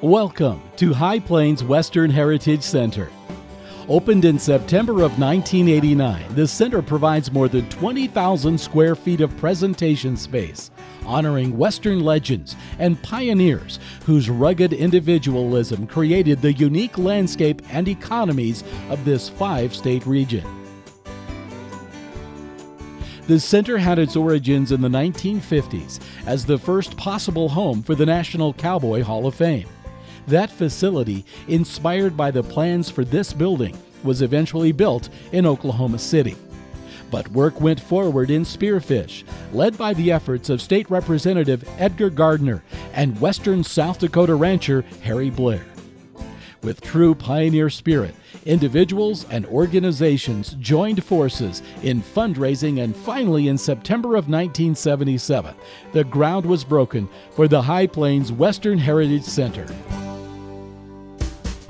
Welcome to High Plains Western Heritage Center. Opened in September of 1989, the center provides more than 20,000 square feet of presentation space, honoring Western legends and pioneers whose rugged individualism created the unique landscape and economies of this five state region. The center had its origins in the 1950s as the first possible home for the National Cowboy Hall of Fame. That facility, inspired by the plans for this building, was eventually built in Oklahoma City. But work went forward in Spearfish, led by the efforts of State Representative Edgar Gardner and Western South Dakota rancher Harry Blair. With true pioneer spirit, individuals and organizations joined forces in fundraising, and finally, in September of 1977, the ground was broken for the High Plains Western Heritage Center.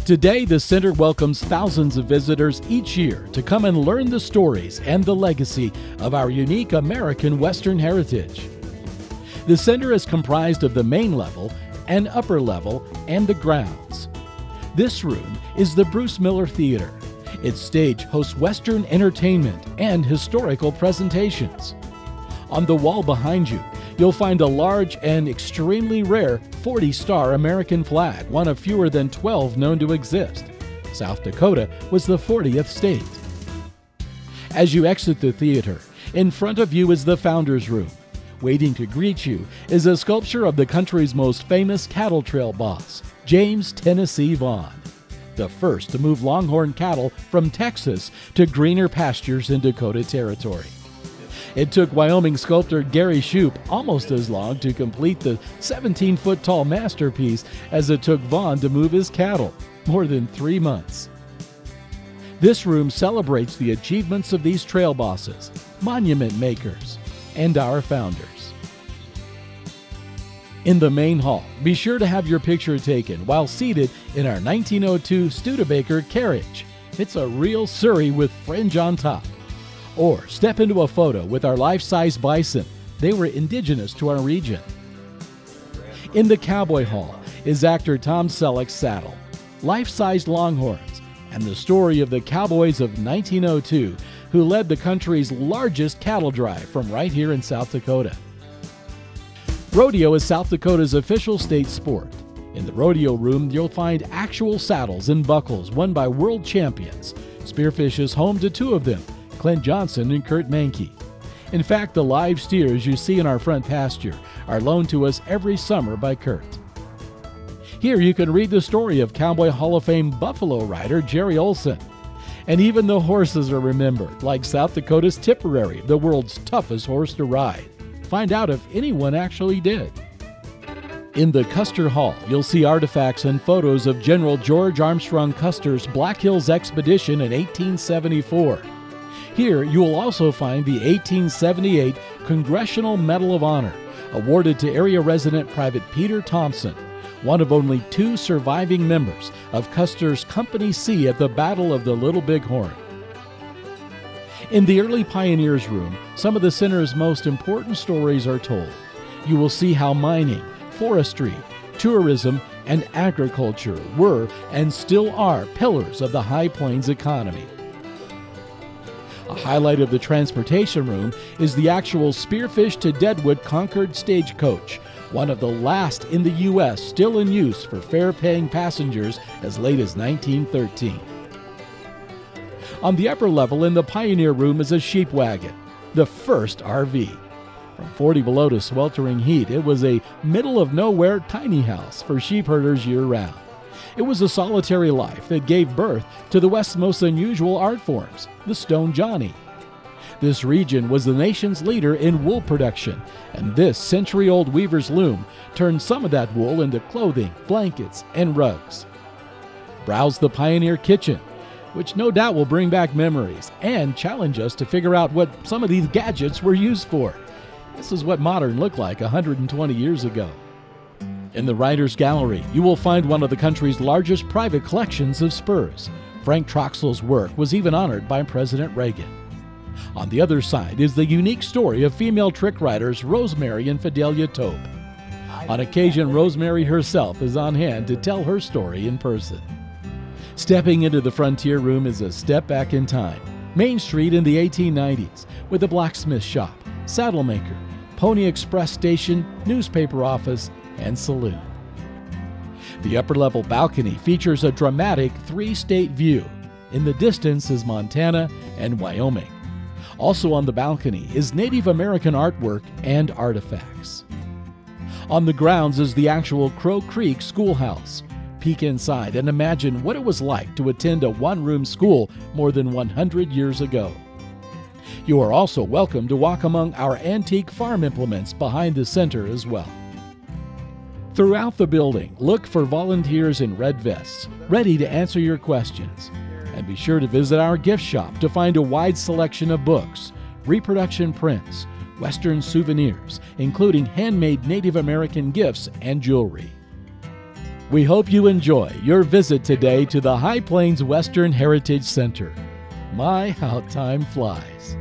Today, the center welcomes thousands of visitors each year to come and learn the stories and the legacy of our unique American Western heritage. The center is comprised of the main level and upper level and the grounds. This room is the Bruce Miller Theater. Its stage hosts Western entertainment and historical presentations. On the wall behind you, you'll find a large and extremely rare 40 star American flag, one of fewer than 12 known to exist. South Dakota was the 40th state. As you exit the theater, in front of you is the Founders Room. Waiting to greet you is a sculpture of the country's most famous cattle trail boss, James Tennessee Vaughn, the first to move longhorn cattle from Texas to greener pastures in Dakota Territory. It took Wyoming sculptor Gary Shoup almost as long to complete the 17 foot tall masterpiece as it took Vaughn to move his cattle more than three months. This room celebrates the achievements of these trail bosses, monument makers, and our founders. In the main hall, be sure to have your picture taken while seated in our 1902 Studebaker carriage. It's a real Surrey with fringe on top. Or step into a photo with our life size bison. They were indigenous to our region. In the Cowboy Hall is actor Tom Selleck's saddle, life sized longhorns, and the story of the cowboys of 1902 who led the country's largest cattle drive from right here in South Dakota. Rodeo is South Dakota's official state sport. In the rodeo room, you'll find actual saddles and buckles won by world champions. Spearfish is home to two of them Clint Johnson and Kurt Manke. In fact, the live steers you see in our front pasture are loaned to us every summer by Kurt. Here you can read the story of Cowboy Hall of Fame Buffalo rider Jerry Olson. And even the horses are remembered, like South Dakota's Tipperary, the world's toughest horse to ride. Find out if anyone actually did. In the Custer Hall, you'll see artifacts and photos of General George Armstrong Custer's Black Hills expedition in 1874. Here, you will also find the 1878 Congressional Medal of Honor, awarded to area resident Private Peter Thompson, one of only two surviving members of Custer's Company C at the Battle of the Little Bighorn. In the early Pioneers Room, some of the center's most important stories are told. You will see how mining, forestry, tourism, and agriculture were and still are pillars of the High Plains economy. A highlight of the transportation room is the actual Spearfish to Deadwood Concord stagecoach, one of the last in the U.S. still in use for fare paying passengers as late as 1913. On the upper level in the Pioneer Room is a sheep wagon, the first RV. From 40 below to sweltering heat, it was a middle of nowhere tiny house for sheep herders year round. It was a solitary life that gave birth to the West's most unusual art forms, the Stone Johnny. This region was the nation's leader in wool production, and this century old weaver's loom turned some of that wool into clothing, blankets, and rugs. Browse the Pioneer Kitchen, which no doubt will bring back memories and challenge us to figure out what some of these gadgets were used for. This is what modern looked like 120 years ago. In the Writers Gallery, you will find one of the country's largest private collections of spurs. Frank Troxell's work was even honored by President Reagan. On the other side is the unique story of female trick riders Rosemary and Fidelia Tope. On occasion, Rosemary herself is on hand to tell her story in person. Stepping into the Frontier Room is a step back in time. Main Street in the 1890s, with a blacksmith shop, saddle maker, Pony Express station, newspaper office, and saloon. The upper level balcony features a dramatic three state view. In the distance is Montana and Wyoming. Also on the balcony is Native American artwork and artifacts. On the grounds is the actual Crow Creek Schoolhouse, peek inside and imagine what it was like to attend a one room school more than 100 years ago. You are also welcome to walk among our antique farm implements behind the center as well. Throughout the building, look for volunteers in red vests, ready to answer your questions. And be sure to visit our gift shop to find a wide selection of books, reproduction prints, Western souvenirs, including handmade Native American gifts and jewelry. We hope you enjoy your visit today to the High Plains Western Heritage Center. My, how time flies!